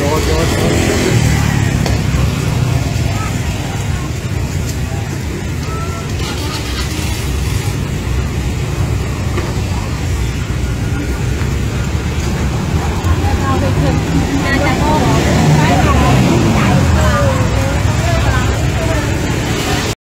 ótimo, ótimo, ótimo.